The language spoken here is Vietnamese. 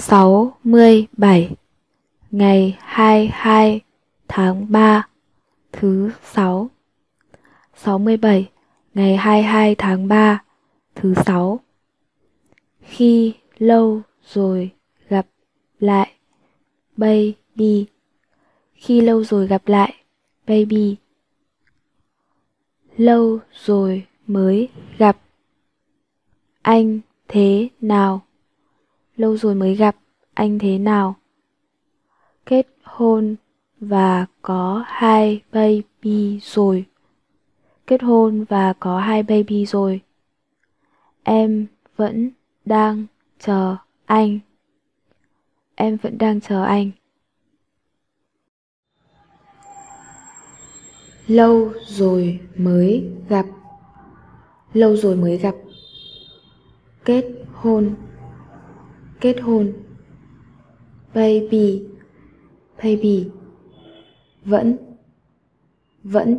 sáu mươi bảy. Ngày hai hai, tháng ba, thứ sáu. Sáu mươi bảy. Ngày hai hai, tháng ba, thứ sáu. Khi lâu rồi gặp lại, baby. Khi lâu rồi gặp lại, baby. Lâu rồi mới gặp. Anh thế nào? Lâu rồi mới gặp, anh thế nào? Kết hôn và có hai baby rồi. Kết hôn và có hai baby rồi. Em vẫn đang chờ anh. Em vẫn đang chờ anh. Lâu rồi mới gặp. Lâu rồi mới gặp. Kết hôn kết hôn. Baby baby vẫn vẫn.